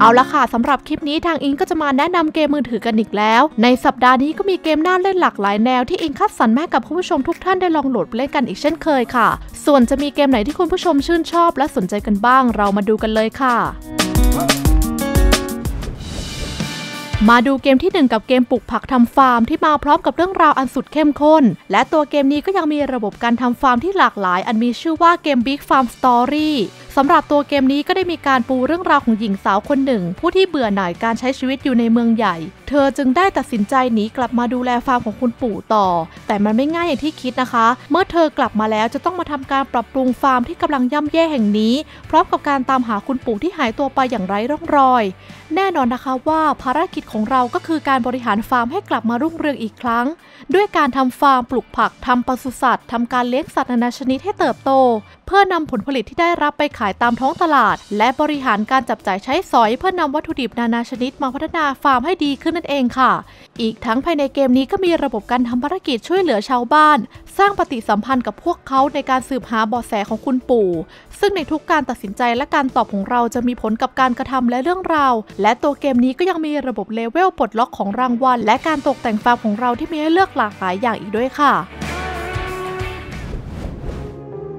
เอาละค่ะสำหรับคลิปนี้ทางอิงก็จะมาแนะนำเกมมือถือกันอีกแล้ว ในสัปดาห์นี้ก็มีเกมน่าเล่นหลากหลายแนวที่อิงคัดสรรแม่กับคุณผู้ชมทุกท่านได้ลองโหลดเล่นกันอีกเช่นเคยค่ะ ส่วนจะมีเกมไหนที่คุณผู้ชมชื่นชอบ และสนใจกันบ้าง เรามาดูกันเลยค่ะมาดูเกมที่ 1 กับเกมปลูกผักทำฟาร์มที่มาพร้อมกับเรื่องราวอันสุดเข้มข้น และตัวเกมนี้ก็ยังมีระบบการทำฟาร์มที่หลากหลาย อันมีชื่อว่าเกม Big Farm Story สำหรับตัวเกมนี้ก็ได้มีการปูเรื่องราวของหญิงสาวคนหนึ่ง ผู้ที่เบื่อหน่ายการใช้ชีวิตอยู่ในเมืองใหญ่ เธอจึงได้ตัดสินใจหนีกลับมาดูแลฟาร์มของคุณปู่ต่อ แต่มันไม่ง่ายอย่างที่คิดนะคะ เมื่อเธอกลับมาแล้วจะต้องมาทำการปรับปรุงฟาร์มที่กำลังย่ำแย่แห่งนี้ พร้อมกับการตามหาคุณปู่ที่หายตัวไปอย่างไร้ร่องรอย แน่นอนนะคะว่าภารกิจของเราก็คือการบริหารฟาร์มให้กลับมารุ่งเรืองอีกครั้ง ด้วยการทำฟาร์มปลูกผักทำปศุสัตว์ทำการเลี้ยงสัตว์นานาชนิดให้เติบโตเพื่อนำผลผลิตที่ได้รับไปขายตามท้องตลาด และบริหารการจับจ่ายใช้สอย เพื่อนำวัตถุดิบนานาชนิดมาพัฒนาฟาร์มให้ดีขึ้นนั่นเองค่ะ อีกทั้งภายในเกมนี้ก็มีระบบการทำภารกิจช่วยเหลือชาวบ้าน สร้างปฏิสัมพันธ์กับพวกเขาในการสืบหาเบาะแสของคุณปู่ ซึ่งในทุกการตัดสินใจและการตอบของเราจะมีผลกับการกระทำและเรื่องราว และตัวเกมนี้ก็ยังมีระบบเลเวลปลดล็อกของรางวัล และการตกแต่งฟาร์มของเราที่มีให้เลือกหลากหลายอย่างอีกด้วยค่ะ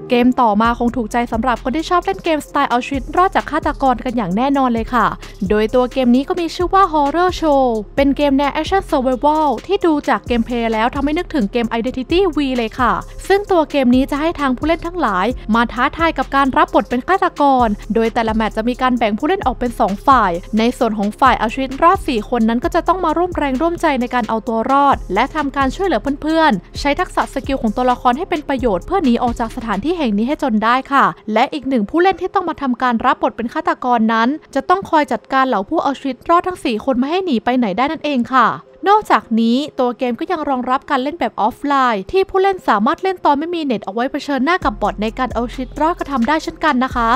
เกมต่อมาคงถูกใจสำหรับคนที่ชอบเล่นเกมสไตล์เอาชีวิตรอดจากฆาตกรกันอย่างแน่นอนเลยค่ะ โดยตัวเกมนี้ก็มีชื่อว่า Horror Show เป็นเกมแนว Action Survival ที่ดูจาก gameplay แล้วทำให้นึกถึงเกม Identity V เลยค่ะ ซึ่งตัวเกมนี้จะให้ทางผู้เล่นทั้งหลาย มาท้าทายกับการรับบทเป็นฆาตกร โดยแต่ละแมตช์จะมีการแบ่งผู้เล่นออกเป็น 2 ฝ่าย ในส่วนของฝ่ายเอาชีวิตรอด 4 คนนั้นก็จะต้องมาร่วมแรงร่วมใจในการเอาตัวรอด และทำการช่วยเหลือเพื่อนๆ ใช้ทักษะ skill ของตัวละครให้เป็นประโยชน์เพื่อหนีออกจากสถานที่แห่งนี้ให้จนได้ค่ะ และอีกหนึ่งผู้เล่นที่ต้องมาทำการรับบทเป็นฆาตกรนั้น จะต้องคอยจัดการเหล่าผู้เอาชีวิตรอดทั้ง 4 คนไม่ให้หนีไปไหนได้นั่นเองค่ะนอกจากนี้ตัวเกมก็ยังรองรับการเล่นแบบออฟไลน์ ที่ผู้เล่นสามารถเล่นตอนไม่มีเน็ตเอาไว้เผชิญหน้ากับ bot ในการเอาชีวิตรอดก็ทำได้เช่นกันนะคะ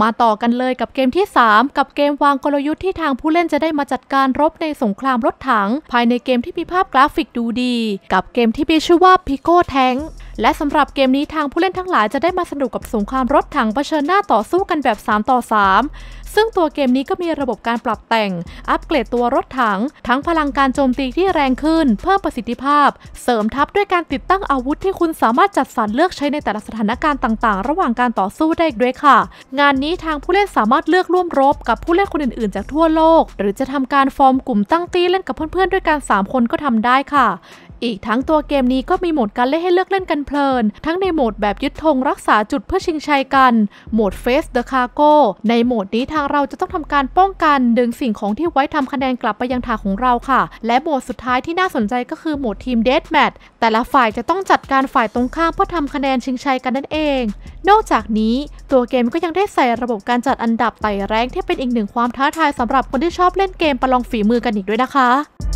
มาต่อกันเลยกับเกมที่ 3 กับเกมวางกลยุทธ์ที่ทางผู้เล่นจะได้มาจัดการรบในสงครามรถถัง ภายในเกมที่มีภาพกราฟิกดูดี กับเกมที่มีชื่อว่า Pico Tank และสำหรับเกมนี้ทางผู้เล่นทั้งหลายจะได้มาสนุกกับสงครามรถถังเผชิญหน้าต่อสู้กันแบบ 3 ต่อ 3ซึ่งตัวเกมนี้ก็มีระบบการปรับแต่ง อัปเกรดตัวรถถัง ทั้งพลังการโจมตีที่แรงขึ้น เพิ่มประสิทธิภาพ เสริมทัพด้วยการติดตั้งอาวุธที่คุณสามารถจัดสรรเลือกใช้ในแต่ละสถานการณ์ต่างๆ ระหว่างการต่อสู้ได้อีกด้วยค่ะ งานนี้ทางผู้เล่นสามารถเลือกร่วมรบกับผู้เล่นคนอื่น ๆ จากทั่วโลก หรือจะทำการฟอร์มกลุ่มตั้งตีเล่นกับเพื่อนๆด้วยกัน 3 คนก็ทำได้ค่ะ อีกทั้งตัวเกมนี้ก็มีโหมดการเล่นให้เลือกเล่นกันเพลิน ทั้งในโหมดแบบยึดธงรักษาจุดเพื่อชิงชัยกัน โหมด Face the Cargo ในโหมดนี้ทางเราจะต้องทำการป้องกันดึงสิ่งของที่ไว้ทำคะแนนกลับไปยังถาของเราค่ะ และโหมดสุดท้ายที่น่าสนใจก็คือโหมดทีม Deathmatch แต่ละฝ่ายจะต้องจัดการฝ่ายตรงข้ามเพื่อทำคะแนนชิงชัยกันนั่นเอง นอกจากนี้ตัวเกมก็ยังได้ใส่ระบบการจัดอันดับไต่แรงที่เป็นอีกหนึ่งความท้าทายสำหรับคนที่ชอบเล่นเกมประลองฝีมือกันอีกด้วยนะคะ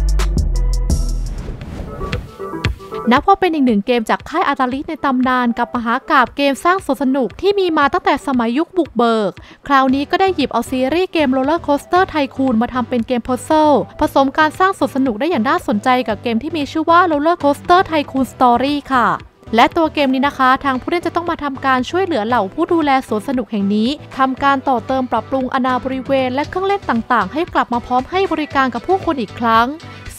นับว่าเป็นอีกหนึ่งเกมจากค่าย Atari ในตำนานกับมหากาพย์เกมสร้างสวนสนุกที่มีมาตั้งแต่สมัยยุคบุกเบิก คราวนี้ก็ได้หยิบเอาซีรีส์เกม RollerCoaster Tycoon มาทำเป็นเกม puzzle ผสมการสร้างสวนสนุกได้อย่างน่าสนใจกับเกมที่มีชื่อว่า RollerCoaster Tycoon Story ค่ะและตัวเกมนี้นะคะ ทางผู้เล่นจะต้องมาทำการช่วยเหลือเหล่าผู้ดูแลสวนสนุกแห่งนี้ทำการต่อเติมปรับปรุงอาณาบริเวณ และเครื่องเล่นต่างๆ ให้กลับมาพร้อมให้บริการกับผู้คนอีกครั้ง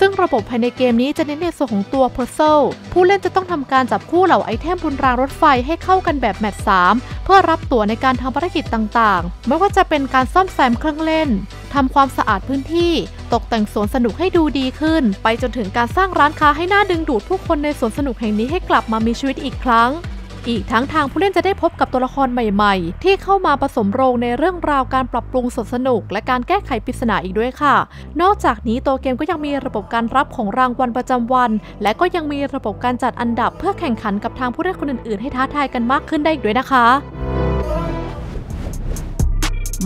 ซึ่งระบบภายในเกมนี้จะเน้นในส่วนของตัว Puzzle ผู้เล่นจะต้องทำการจับคู่เหล่าไอเทมบนรางรถไฟให้เข้ากันแบบแมตช์3เพื่อรับตั๋วในการทำภารกิจต่างๆ ไม่ว่าจะเป็นการซ่อมแซมเครื่องเล่นทำความสะอาดพื้นที่ ตกแต่งสวนสนุกให้ดูดีขึ้น ไปจนถึงการสร้างร้านค้าให้น่าดึงดูดผู้คนในสวนสนุกแห่งนี้ให้กลับมามีชีวิตอีกครั้ง อีกทั้งทางผู้เล่นจะได้พบกับตัวละครใหม่ๆ ที่เข้ามาผสมโรงในเรื่องราวการปรับปรุงสนสนุก และการแก้ไขปริศนาอีกด้วยค่ะ นอกจากนี้ตัวเกมก็ยังมีระบบการรับของรางวัลประจำวัน และก็ยังมีระบบการจัดอันดับเพื่อแข่งขันกับทางผู้เล่นคนอื่นๆ ให้ท้าทายกันมากขึ้นได้อีกด้วยนะคะ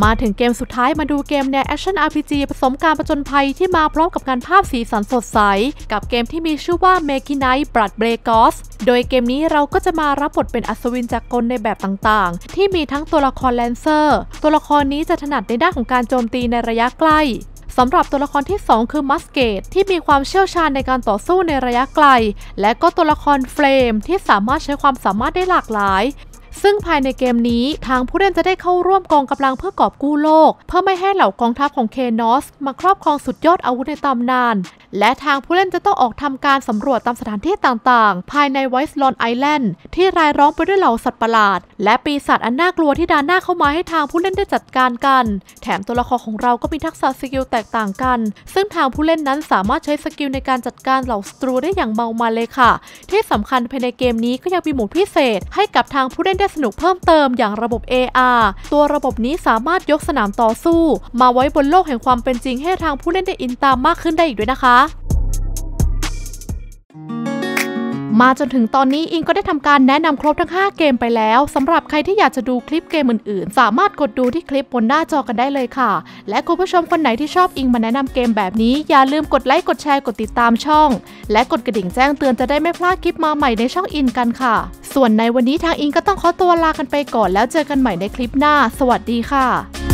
มาถึงเกมสุดท้ายมาดูเกมแนว action RPG ผสมการประจนภัยที่มาพร้อมกับการภาพสีสันสดใส กับเกมที่มีชื่อว่า m a k i n i g h t Blood b r e a k o s โดยเกมนี้เราก็จะมารับบทเป็นอัศวินจักรกลในแบบต่างๆ ที่มีทั้งตัวละคร Lancer ตัวละครนี้จะถนัดในด้านของการโจมตีในระยะใกล้สำหรับตัวละครที่ 2 คือ Musket ที่มีความเชี่ยวชาญในการต่อสู้ในระยะไกล และก็ตัวละคร Flame ที่สามารถใช้ความสามารถได้หลากหลาย ซึ่งภายในเกมนี้ทางผู้เล่นจะได้เข้าร่วมกองกำลังเพื่อกอบกู้โลก เพื่อไม่ให้เหล่ากองทัพของเคนอสมาครอบครองสุดยอดอาวุธในตำนาน และทางผู้เล่นจะต้องออกทำการสำรวจตามสถานที่ต่างๆ ภายในไวส์ลอน Island ที่รายล้อมไปด้วยเหล่าสัตว์ประหลาด และปีศาจอันน่ากลัวที่ดาหน้าเข้ามาให้ทางผู้เล่นได้จัดการกัน แถมตัวละครของเราก็มีทักษะ skill แตกต่างกัน ซึ่งทางผู้เล่นนั้นสามารถใช้ skill ในการจัดการเหล่าศัตรูได้อย่างเมามันเลยค่ะ ที่สำคัญภายในเกมนี้ก็ยังมีโหมดพิเศษ ให้กับทางผู้เล่นได้ได้สนุกเพิ่มเติมอย่างระบบ AR ตัวระบบนี้สามารถยกสนามต่อสู้ มาไว้บนโลกแห่งความเป็นจริงให้ทางผู้เล่นได้อินตามมากขึ้นได้อีกด้วยนะคะ มาจนถึงตอนนี้อิงก็ได้ทำการแนะนำครบทั้ง 5 เกมไปแล้วสำหรับใครที่อยากจะดูคลิปเกมอื่นๆ สามารถกดดูที่คลิปบนหน้าจอกันได้เลยค่ะ และคุณผู้ชมคนไหนที่ชอบอิงมาแนะนำเกมแบบนี้ อย่าลืมกดไลค์กดแชร์กดติดตามช่อง และกดกระดิ่งแจ้งเตือนจะได้ไม่พลาดคลิปมาใหม่ในช่องอินกันค่ะ ส่วนในวันนี้ทางอิงก็ต้องขอตัวลากันไปก่อนแล้วเจอกันใหม่ในคลิปหน้า สวัสดีค่ะ